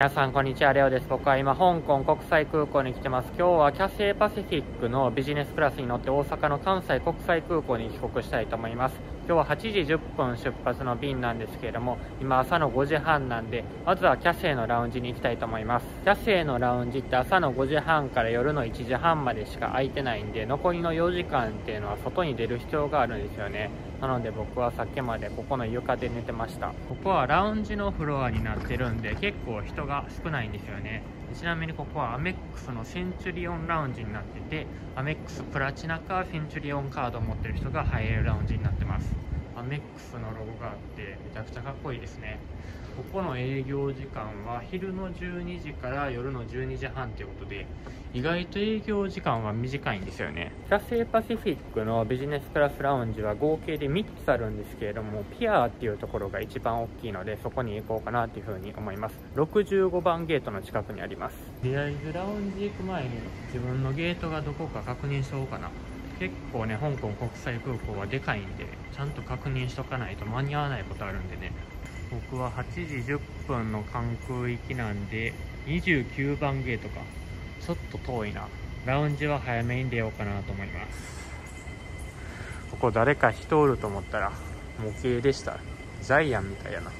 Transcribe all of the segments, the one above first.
皆さんこんにちは。レオです。僕は今香港国際空港に来てます。今日はキャセイパシフィックのビジネスクラスに乗って大阪の関西国際空港に帰国したいと思います。今日は8時10分出発の便なんですけれども今朝の5時半なんでまずはキャセイのラウンジに行きたいと思います。キャセイのラウンジって朝の5時半から夜の1時半までしか空いてないんで残りの4時間っていうのは外に出る必要があるんですよね。なので僕はさっきまでここの床で寝てました。ここはラウンジのフロアになってるんで結構人が少ないんですよね。ちなみにここはアメックスのセンチュリオンラウンジになっててアメックスプラチナかセンチュリオンカードを持ってる人が入れるラウンジになってます。アメックスのロゴがあってめちゃくちゃかっこいいですね。ここの営業時間は昼の12時から夜の12時半ということで意外と営業時間は短いんですよね。キャセイパシフィックのビジネスクラスラウンジは合計で3つあるんですけれどもピアーっていうところが一番大きいのでそこに行こうかなというふうに思います。65番ゲートの近くにあります。とりあえずラウンジ行く前に自分のゲートがどこか確認しようかな結構ね香港国際空港はでかいんでちゃんと確認しとかないと間に合わないことあるんでね。僕は8時10分の関空行きなんで29番ゲートかちょっと遠いな。ラウンジは早めに出ようかなと思います。ここ誰か人おると思ったら模型でした。ジャイアンみたいやな。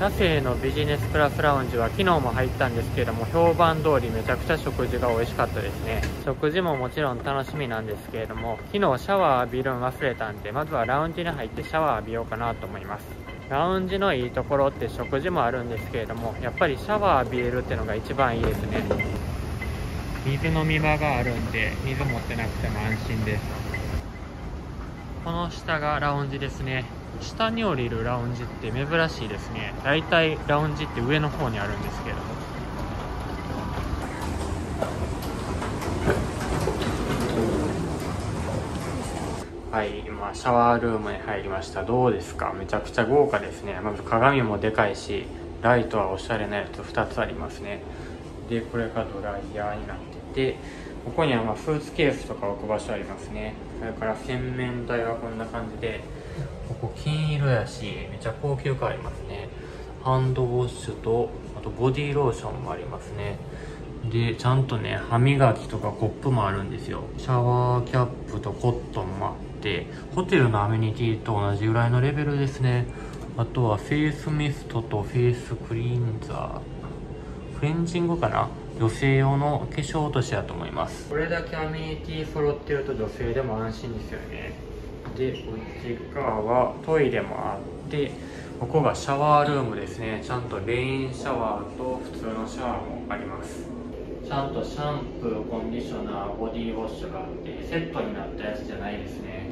ナセイのビジネスクラスラウンジは昨日も入ったんですけれども評判通りめちゃくちゃ食事が美味しかったですね。食事ももちろん楽しみなんですけれども昨日シャワー浴びるの忘れたんでまずはラウンジに入ってシャワー浴びようかなと思います。ラウンジのいいところって食事もあるんですけれどもやっぱりシャワー浴びれるってのが一番いいですね。水飲み場があるんで水持ってなくても安心です。この下がラウンジですね。下に降りるラウンジって珍しいですね。だいたいラウンジって上の方にあるんですけれど。もはい今シャワールームに入りました。どうですか？めちゃくちゃ豪華ですね。まず鏡もでかいしライトはおしゃれなやつ2つありますね。でこれがドライヤーになっててここにはまスーツケースとか置く場所ありますね。それから洗面台はこんな感じでここ金色やしめちゃ高級感ありますね。ハンドウォッシュとあとボディローションもありますね。でちゃんとね歯磨きとかコップもあるんですよ。シャワーキャップとコットンもあってホテルのアメニティと同じぐらいのレベルですね。あとはフェイスミストとフェイスクレンザー。クレンジングかな？女性用の化粧落としだと思います。これだけアメニティ揃ってると女性でも安心ですよね。でこっち側はトイレもあってここがシャワールームですね。ちゃんとレインシャワーと普通のシャワーもあります。ちゃんとシャンプーコンディショナーボディウォッシュがあってセットになったやつじゃないですね。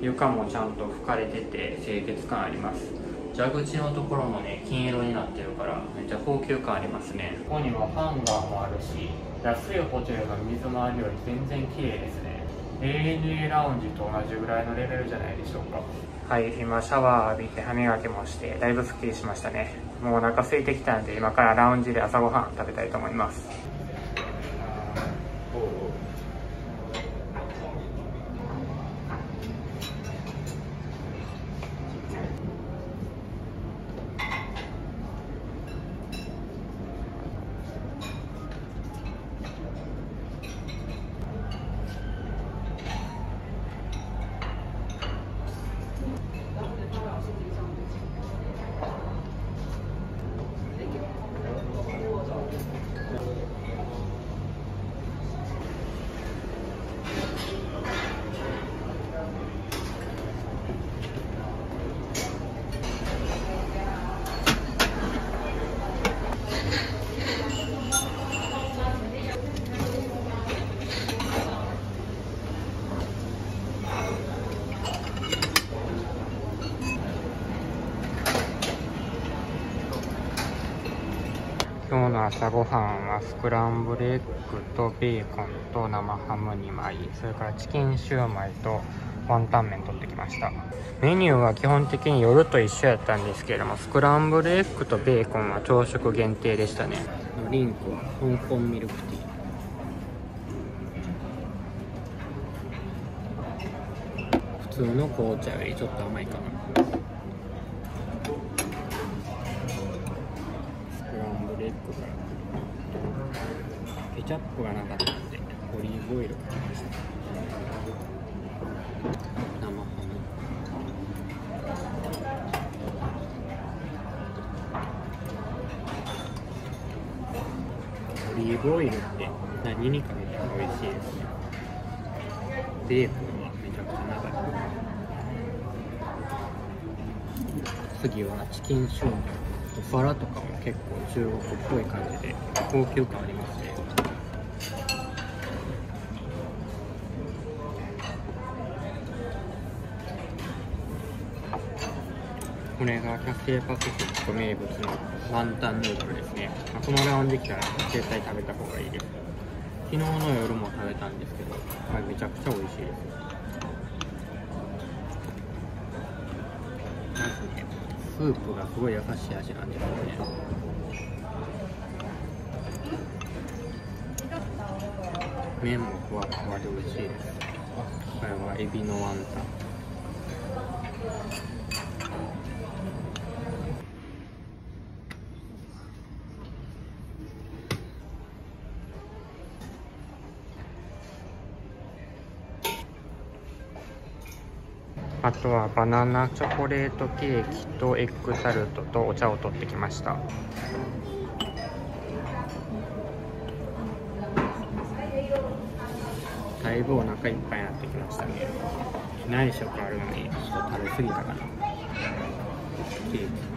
床もちゃんと拭かれてて清潔感あります。蛇口のところもね金色になってるからめっちゃ高級感ありますね。ここにはハンガーもあるし安いホテルの水回りより全然綺麗ですね ANA ラウンジと同じぐらいのレベルじゃないでしょうか。はい今シャワー浴びて歯磨きもしてだいぶすっきりしましたね。もうお腹空いてきたんで今からラウンジで朝ごはん食べたいと思います。朝ごはんはスクランブルエッグとベーコンと生ハム2枚それからチキンシューマイとワンタン麺取ってきました。メニューは基本的に夜と一緒やったんですけれどもスクランブルエッグとベーコンは朝食限定でしたね。リンクは香港ミルクティー。普通の紅茶よりちょっと甘いかな。チャップがなかったんでオリーブオイルかけました生ハムオリーブオイルって何にかけても美味しいですねベーコンはめちゃくちゃ長い次はチキンシューマイバラとかも結構中国っぽい感じで高級感ありますねこれがキャセイパシフィック名物のワンタンヌードルですね、まあ、このラウンジ来たら絶対食べた方がいいです。昨日の夜も食べたんですけど、はい、めちゃくちゃ美味しいです。まずねスープがすごい優しい味なんですよね。麺もふわふわで美味しいです。これはエビのワンタン。あとはバナナチョコレートケーキとエッグタルトとお茶を取ってきました。だいぶお腹いっぱいになってきましたね。何食あるのにちょっと食べ過ぎたかな。ケーキ。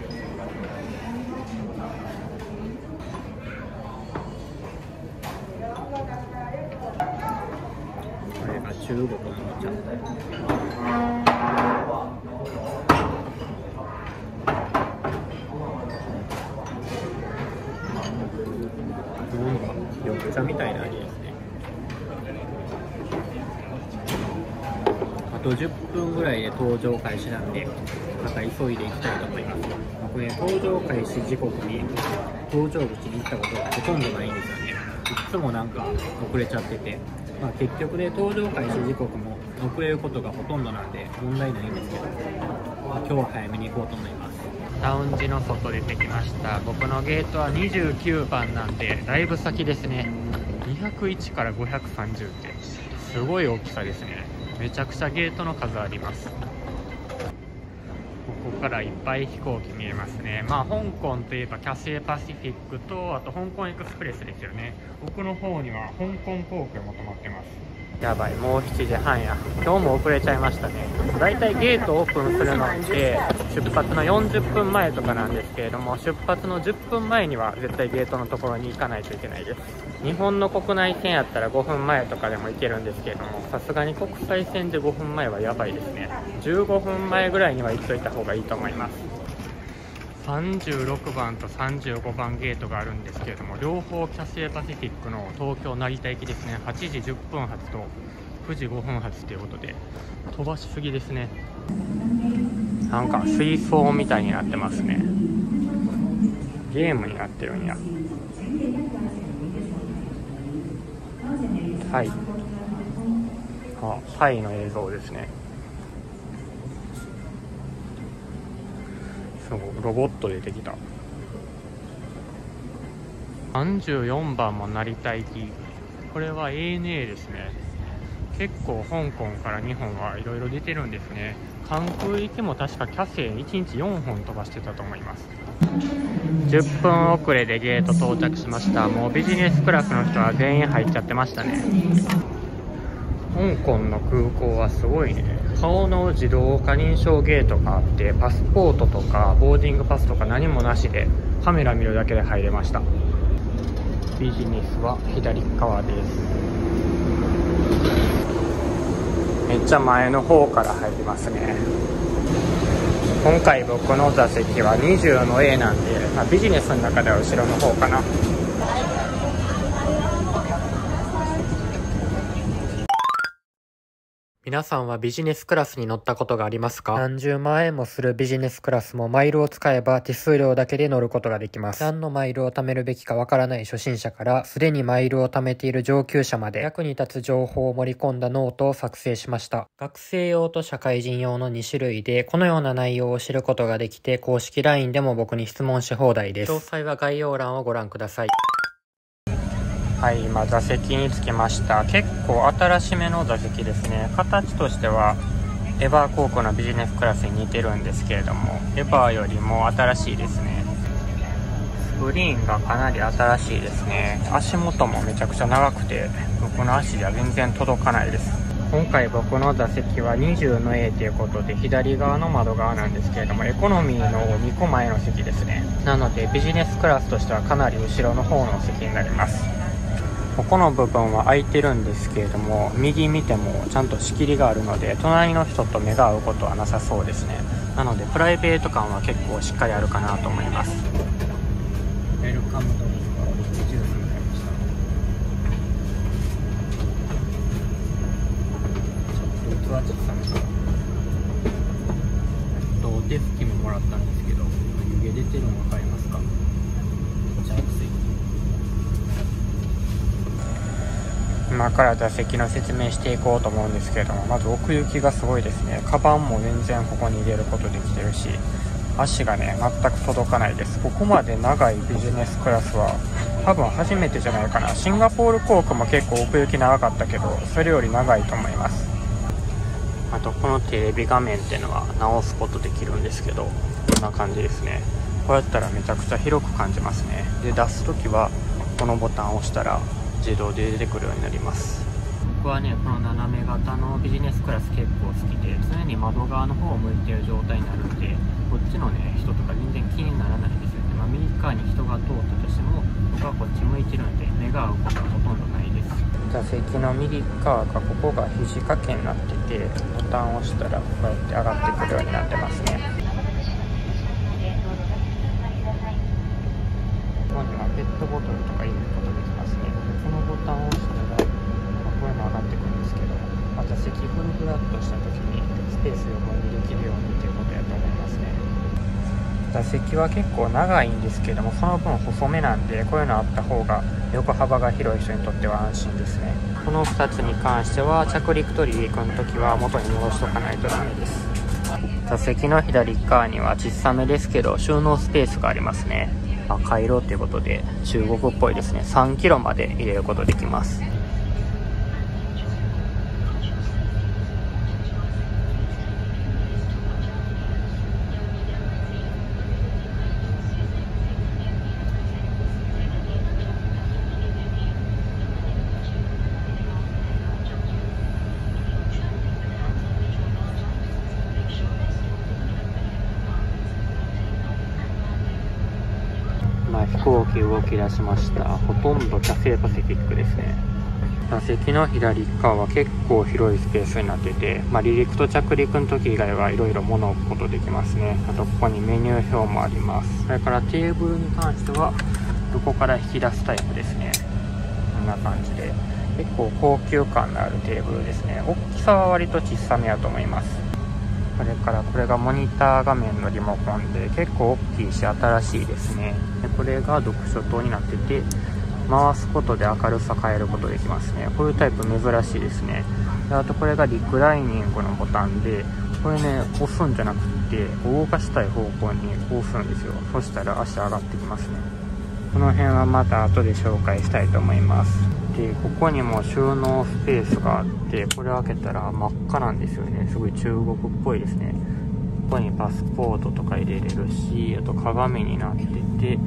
50分ぐらいで搭乗開始なんでまた急いでいきたいと思いますこれ、ね、搭乗開始時刻に搭乗口に行ったことがほとんどないんですよ。ねいつもなんか遅れちゃってて、まあ、結局、ね、搭乗開始時刻も遅れることがほとんどなんで問題ないんですけど、まあ、今日は早めに行こうと思いますラウンジの外出てきました僕のゲートは29番なんでだいぶ先ですね。201から530ってすごい大きさですね。めちゃくちゃゲートの数あります。ここからいっぱい飛行機見えますね。まあ香港といえばキャシーパシフィックとあと香港エクスプレスですよね。奥の方には香港航空も止まってます。やばい。もう7時半や。今日も遅れちゃいましたね。だいたいゲートオープンするのって出発の40分前とかなんですけれども出発の10分前には絶対ゲートのところに行かないといけないです。日本の国内線やったら5分前とかでも行けるんですけれどもさすがに国際線で5分前はやばいですね。15分前ぐらいには行っといた方がいいと思います。36番と35番ゲートがあるんですけれども両方キャセイパシフィックの東京成田行きですね。8時10分発と9時5分発ということで飛ばしすぎですね。なんか水槽みたいになってますね。ゲームになってるんや。はい。あタイの映像ですね。ロボット出てきた。34番も成田行きこれは ANA ですね。結構香港から日本はいろいろ出てるんですね。関空行きも確かキャセイ1日4本飛ばしてたと思います。10分遅れでゲート到着しました。もうビジネスクラスの人は全員入っちゃってましたね。香港の空港はすごいね。顔の自動化認証ゲートがあってパスポートとかボーディングパスとか何もなしでカメラ見るだけで入れました。ビジネスは左側です。めっちゃ前の方から入りますね。今回僕の座席は20の A なんで、まあ、ビジネスの中では後ろの方かな。皆さんはビジネスクラスに乗ったことがありますか？何十万円もするビジネスクラスもマイルを使えば手数料だけで乗ることができます。何のマイルを貯めるべきかわからない初心者からすでにマイルを貯めている上級者まで役に立つ情報を盛り込んだノートを作成しました。学生用と社会人用の2種類でこのような内容を知ることができて公式 LINE でも僕に質問し放題です。詳細は概要欄をご覧ください。はい今座席に着きました。結構新しめの座席ですね。形としてはエバー航空のビジネスクラスに似てるんですけれどもエバーよりも新しいですね。スクリーンがかなり新しいですね。足元もめちゃくちゃ長くて僕の足では全然届かないです。今回僕の座席は20の A ということで左側の窓側なんですけれどもエコノミーの2個前の席ですね。なのでビジネスクラスとしてはかなり後ろの方の席になります。ここの部分は空いてるんですけれども右見てもちゃんと仕切りがあるので隣の人と目が合うことはなさそうですね。なのでプライベート感は結構しっかりあるかなと思います。ウェルカムドリンクオリッチジュースになりました。ちょっと器小さめかとお手拭きももらったんですけど湯気出てるの分かりますかめっちゃ熱い今から座席の説明していこうと思うんですけれどもまず奥行きがすごいですね。カバンも全然ここに入れることできてるし足がね全く届かないです。ここまで長いビジネスクラスは多分初めてじゃないかな。シンガポール航空も結構奥行き長かったけどそれより長いと思います。あとこのテレビ画面っていうのは直すことできるんですけどこんな感じですね。こうやったらめちゃくちゃ広く感じますね。で出す時はこのボタンを押したら自動で出てくるようになります。僕はねこの斜め型のビジネスクラス結構好きで常に窓側の方を向いてる状態になるんでこっちのね人とか全然気にならないですよね、まあ、右側に人が通ったとしても僕はこっち向いてるんで目が合うことはほとんどないです。座席の右側がここが肘掛けになっててボタンを押したらこうやって上がってくるようになってますね。ここにはペットボトルとか入れるこのボタンを押したら、まあ、こういうの上がってくるんですけど、まあ、座席フルフラットした時にスペース横にできるようにということやと思いますね。座席は結構長いんですけどもその分細めなんでこういうのあった方が横幅が広い人にとっては安心ですね。この2つに関しては着陸と離陸の時は元に戻しとかないとダメです。座席の左側には小さめですけど収納スペースがありますね。赤色ということで中国っぽいですね。3キロまで入れることできます。動き出しました。ほとんどキャセイパシフィックですね。座席の左側は結構広いスペースになってて、まあ、離陸と着陸の時以外はいろいろ物を置くことできますね。あとここにメニュー表もあります。それからテーブルに関しては横から引き出すタイプですね。こんな感じで。結構高級感のあるテーブルですね。大きさは割と小さめやと思います。それからこれがモニター画面のリモコンで結構大きいし新しいですね。でこれが読書灯になってて回すことで明るさ変えることできますね。こういうタイプ珍しいですね。であとこれがリクライニングのボタンでこれね押すんじゃなくて動かしたい方向に押すんですよ。そしたら足上がってきますね。この辺はまた後で紹介したいと思います。でここにも収納スペースがあってこれ開けたら真っ赤なんですよね。すごい中国っぽいですね。ここにパスポートとか入れれるしあと鏡になってて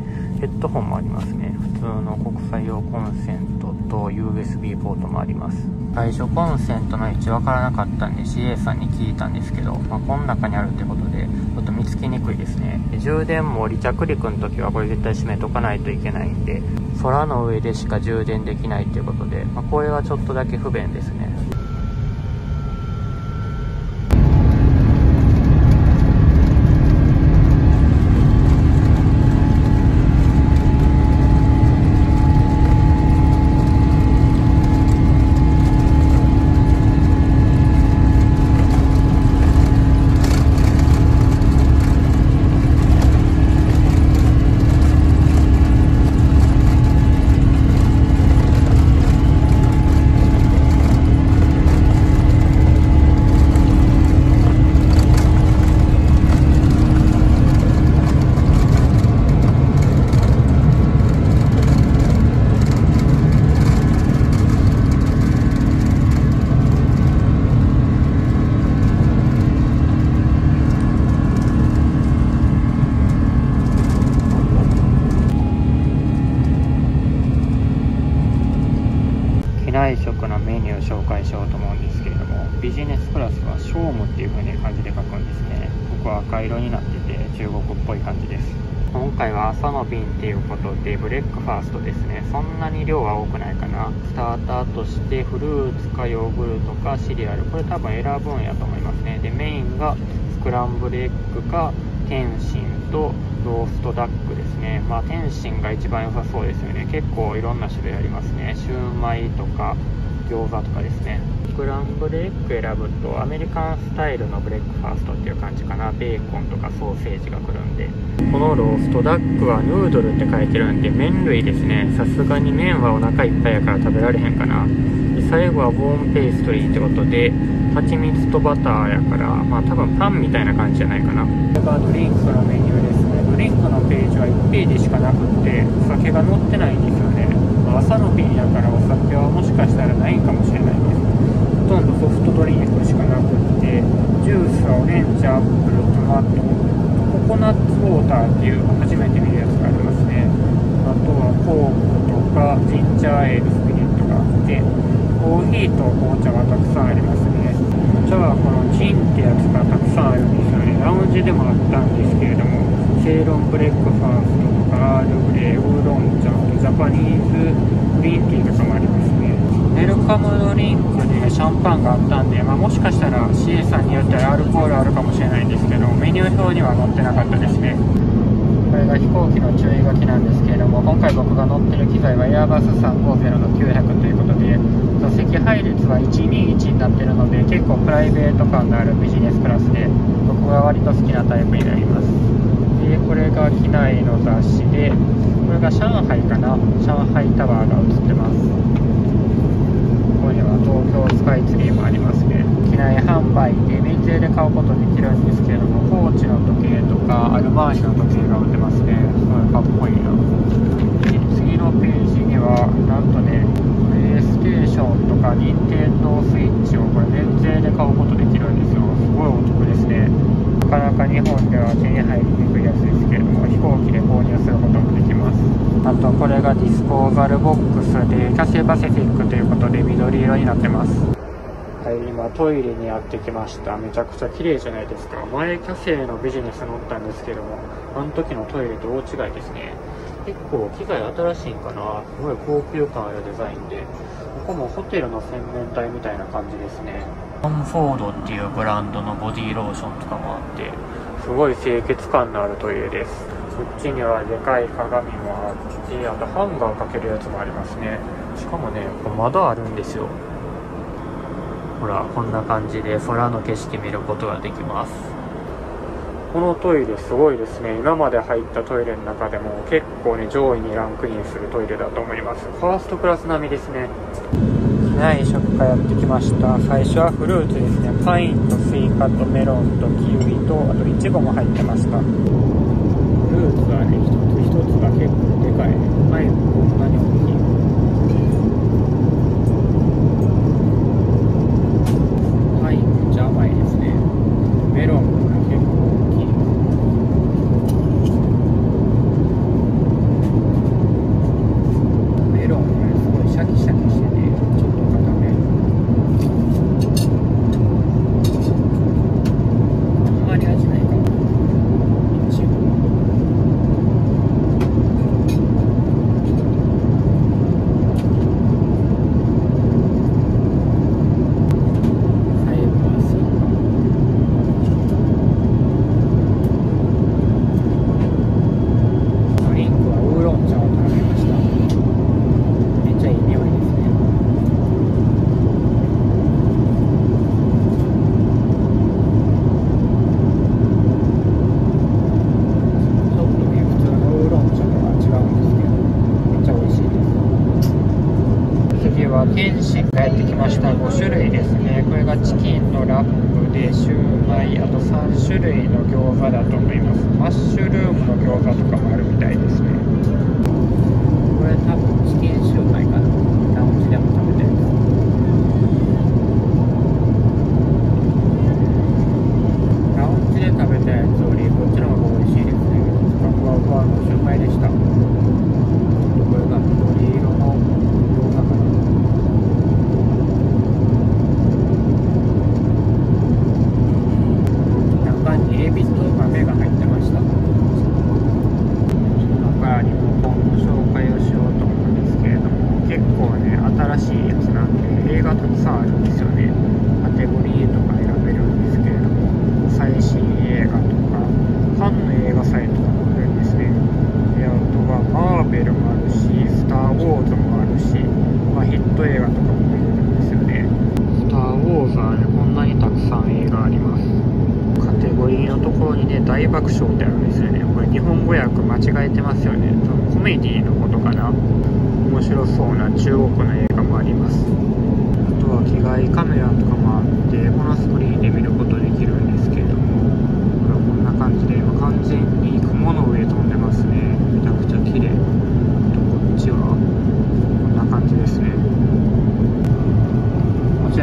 ヘッドホンもありますね。普通の国際用コンセントと USB ポートもあります。最初コンセントの位置わからなかったんで CA さんに聞いたんですけど、まあ、この中にあるってことでにつきにくいですね。充電も離着陸の時はこれ絶対閉めとかないといけないんで空の上でしか充電できないっていうことで、まあ、これはちょっとだけ不便ですね。てブレックファーストですね。そんなに量は多くないかな。スターターとしてフルーツかヨーグルトかシリアル。これ多分選ぶんやと思いますね。でメインがスクランブルエッグか点心とローストダックですね。まあ点心が一番良さそうですよね。結構いろんな種類ありますね。シューマイとか餃子とかですね。スクランブルエッグ選ぶとアメリカンスタイルのブレックファーストっていう感じかな。ベーコンとかソーセージが来るんで。このローストダックはヌードルって書いてるんで麺類ですね。さすがに麺はお腹いっぱいやから食べられへんかな。で最後はボーンペーストリーってことで蜂蜜とバターやからまあ多分パンみたいな感じじゃないかな。これがドリンクのメニューですね。ドリンクのページは1ページしかなくってお酒が載ってないんですよね。朝の便やからお酒はもしかしたらないかもしれないです。ほとんどソフトドリンクしかなくってジュースはオレンジアップルトマトココナッツウォーターっていう初めて見るやつがありますねあとはコークとかジンジャーエールスプライトがあってコーヒーと紅茶がたくさんありますね。お茶はこの JINGってやつがたくさんあるんですよね。ラウンジでもあったんですけれどもセイロンブレックファーストとかアールグレーウーロン茶とジャパニーズグリーンティーとかもありますね。ウェルカムドリンクでシャンパンがあったんで、まあ、もしかしたら CA さんによってはアルコールあるかもしれないんですけどメニュー表には載ってなかったですね。これが飛行機の注意書きなんですけれども今回僕が乗ってる機材は Airbus 350の900ということで座席配列は121になってるので結構プライベート感のあるビジネスクラスで僕が割と好きなタイプになります。これが機内の雑誌でこれが上海かな？上海タワーが映ってます。ここには東京スカイツリーもありますね。機内販売で免税で買うことできるんですけれどもコーチの時計とかアルマーニの時計が売ってますね。すごいかっこいいな。次のページにはなんとねプレイステーションとか任天堂スイッチをこれ免税で買うことできるんですよ。すごいお得ですね。かなか日本では手に入りにくいやつですけれども飛行機で購入することもできます。あとこれがディスポーザルボックスでキャセイパシフィックということで緑色になってます。はい今トイレにやってきました。めちゃくちゃ綺麗じゃないですか。前キャセイのビジネス乗ったんですけどもあの時のトイレと大違いですね。結構機材新しいんかな。すごい高級感あるデザインで。ここもホテルの洗面台みたいな感じですねバンフォードっていうブランドのボディーローションとかもあってすごい清潔感のあるトイレです。こっちにはでかい鏡もあってあとハンガーかけるやつもありますね。しかもねこれ窓あるんですよ。ほらこんな感じで空の景色見ることができます。このトイレすごいですね。今まで入ったトイレの中でも結構ね上位にランクインするトイレだと思います。ファーストクラス並みですね。機内食がやってきました。最初はフルーツですね。パインとスイカとメロンとキウイとあとイチゴも入ってましたフルーツはね一つ一つが結構でかいパインこんなに大きいパインめっちゃ甘いですねメロンが結構大きいメロンがねすごいシャキシャキしてねちょっと硬めあんまり味ないかもいちご最後はスイカドリンクはウーロン茶を頼みましためっちゃいい匂いですねちょっとね普通のウーロン茶とは違うんですけどめっちゃ美味しいです次は天津がやってきました。5種類ですね。これがチキンのラップでシューマイ。あと3種類の餃子だと思います。マッシュルームの餃子とかもあるみたいですね。これ多分チキンシュー Sorry, so it's.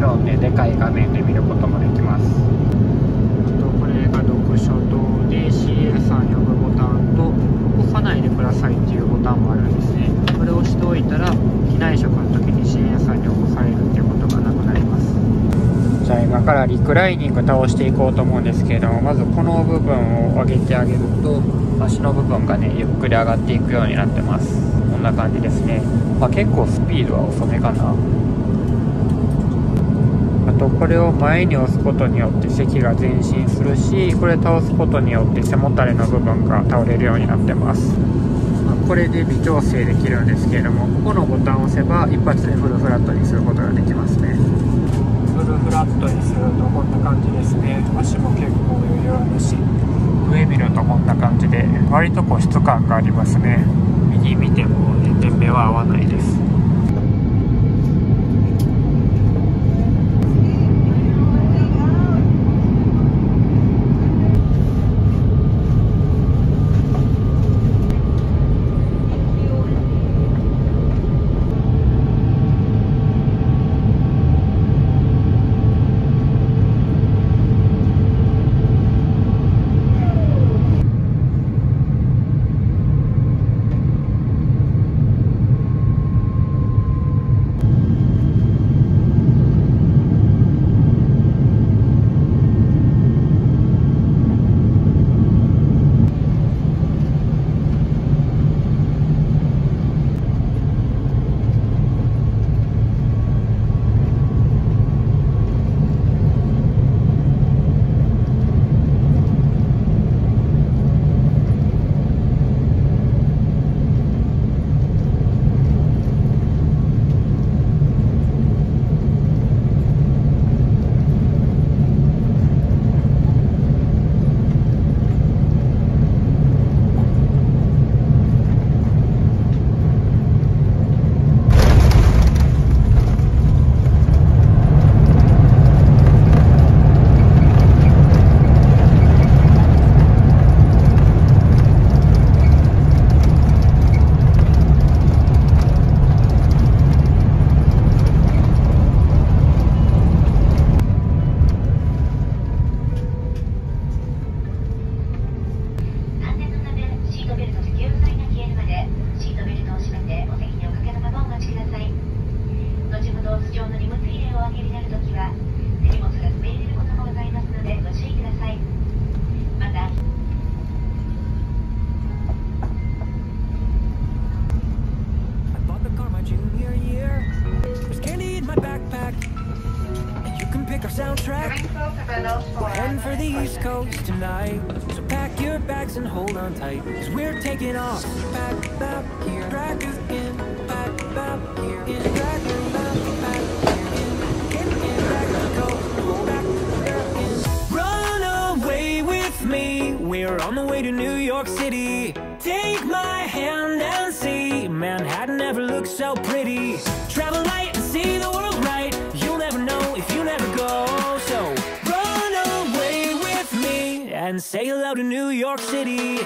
もちろんねでかい画面で見ることもできます。あとこれが読書とで CA さん呼ぶボタンと動かないでくださいっていうボタンもあるんですね。これを押しておいたら機内食の時に CA さんに起こされるっていうことがなくなります。じゃあ今からリクライニング倒していこうと思うんですけれどもまずこの部分を上げてあげると足の部分がねゆっくり上がっていくようになってます。こんな感じですね、まあ、結構スピードは遅めかな。あとこれを前に押すことによって席が前進するしこれ倒すことによって背もたれの部分が倒れるようになってます、まあ、これで微調整できるんですけれどもここのボタンを押せば一発でフルフラットにすることができますね。フルフラットにするとこんな感じですね。足も結構余裕あるし。上見るとこんな感じで割と個室感がありますね。右見ても、ね、点目は合わないです We're on the way to New York City. Take my hand and see Manhattan never looks so pretty. Travel light and see the world right. You'll never know if you never go. So run away with me and say hello to New York City.